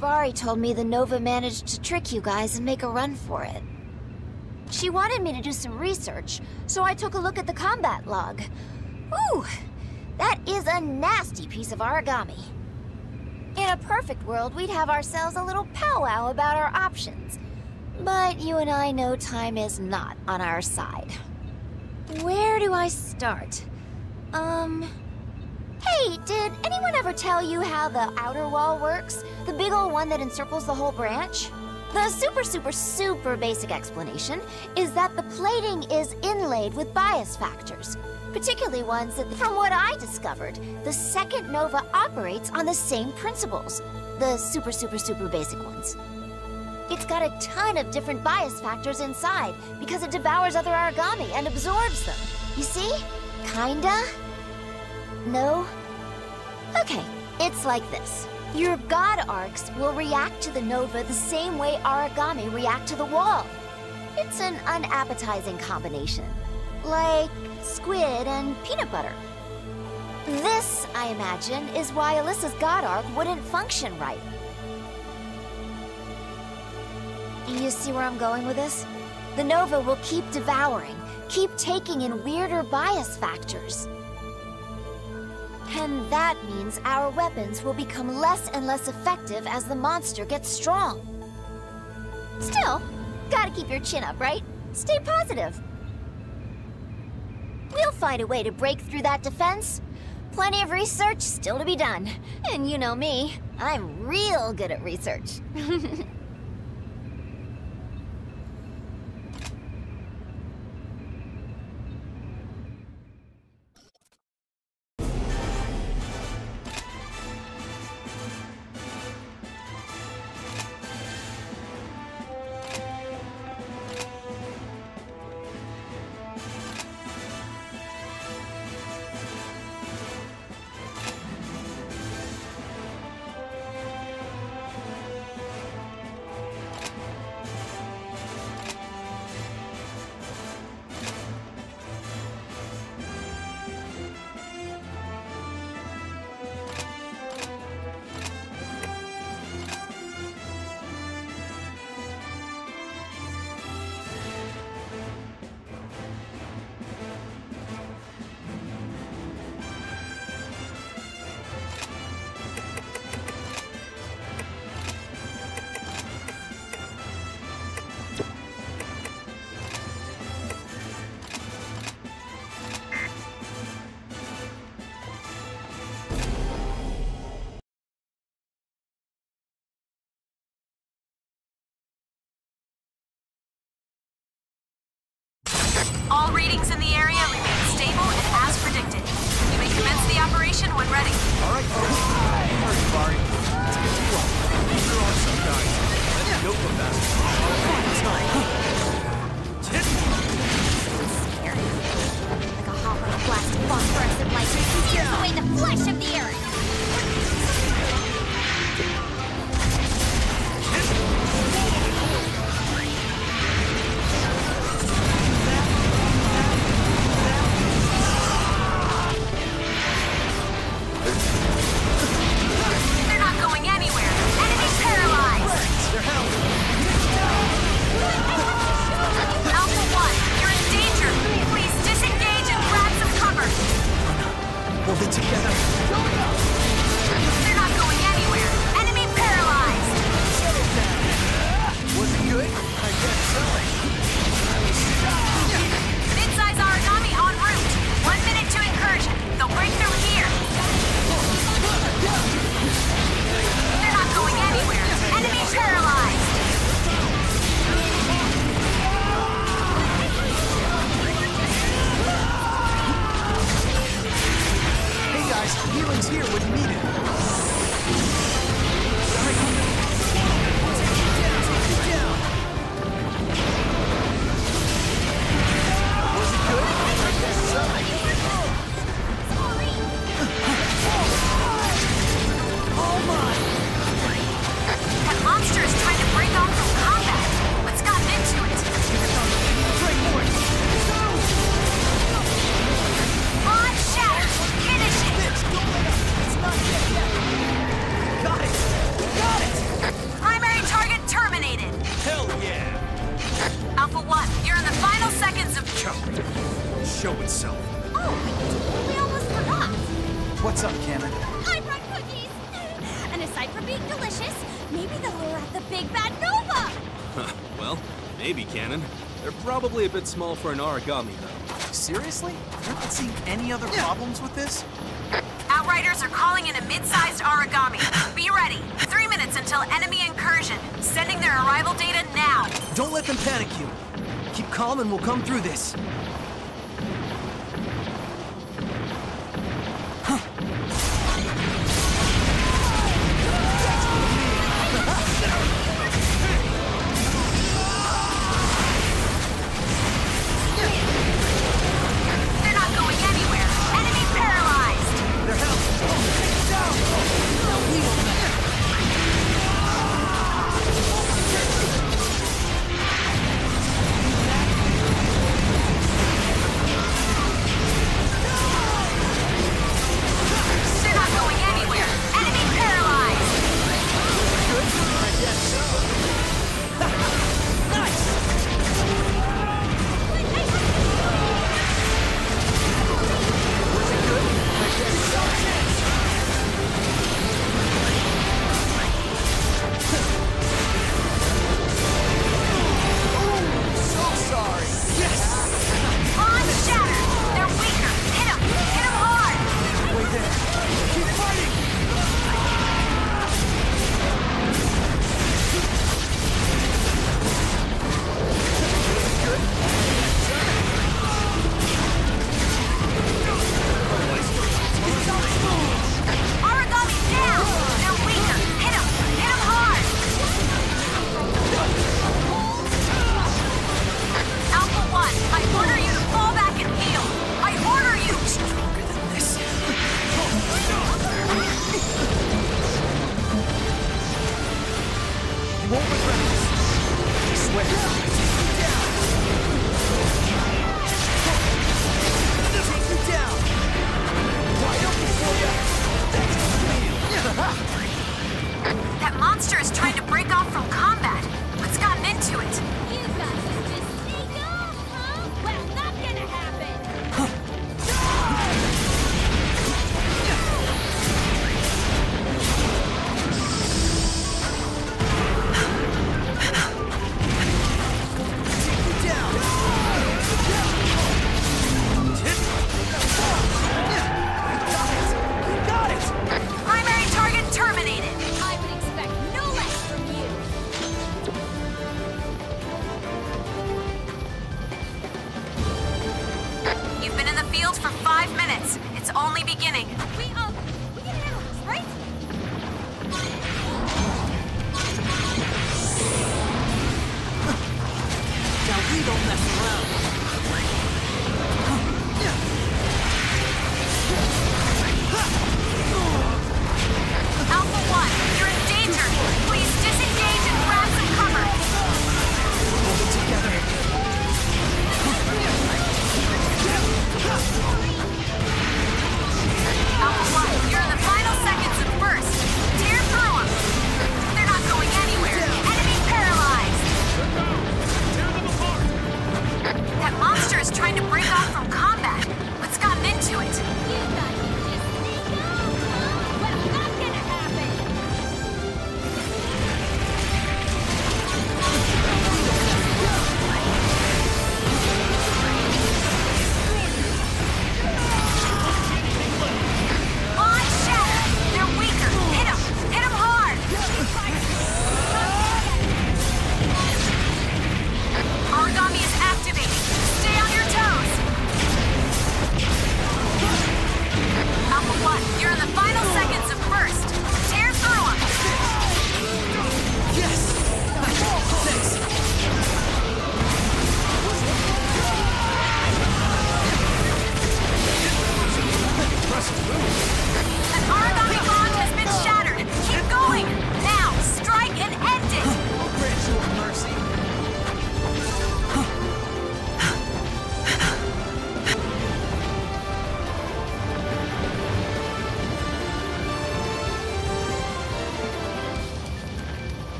Hibari told me the Nova managed to trick you guys and make a run for it. She wanted me to do some research, so I took a look at the combat log. Ooh, that is a nasty piece of Aragami. In a perfect world, we'd have ourselves a little powwow about our options. But you and I know time is not on our side. Where do I start? Um... Hey, did anyone ever tell you how the outer wall works? The big old one that encircles the whole branch? The super super super basic explanation is that the plating is inlaid with bias factors, particularly ones that, from what I discovered, the second nova operates on the same principles. The super super super basic ones. It's got a ton of different bias factors inside because it devours other Aragami and absorbs them. You see? Kinda? No? Okay, it's like this. Your god arcs will react to the nova the same way Aragami react to the wall. It's an unappetizing combination. Like squid and peanut butter. This, I imagine, is why Alisa's god arc wouldn't function right. You see where I'm going with this? The Nova will keep devouring, keep taking in weirder bias factors. And that means our weapons will become less and less effective as the monster gets strong. Still, gotta keep your chin up, right? Stay positive. We'll find a way to break through that defense. Plenty of research still to be done. And you know me, I'm real good at research. when ready. All right, folks. Hurry, Bari. Let's get to work. There are some guys. Let me go for that. Scary. Like healing's here when needed. What's up, Kanon? I brought cookies! And aside from being delicious, maybe they'll lure out the big bad Nova! well, maybe, Kanon. They're probably a bit small for an Aragami, though. Seriously? You're not seeing any other yeah. problems with this? Outriders are calling in a mid-sized Aragami. Be ready. Three minutes until enemy incursion. Sending their arrival data now. Don't let them panic you. Keep calm and we'll come through this. only beginning. We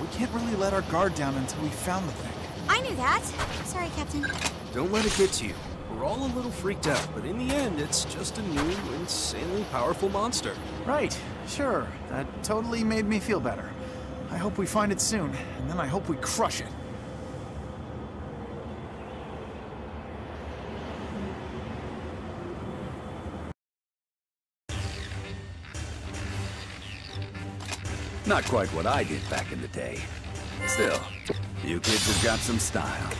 We can't really let our guard down until we found the thing. I knew that. Sorry, Captain. Don't let it get to you. We're all a little freaked out, but in the end, it's just a new, insanely powerful monster. Right, sure. That totally made me feel better. I hope we find it soon, and then I hope we crush it. Not quite what I did back in the day. Still, you kids have got some style.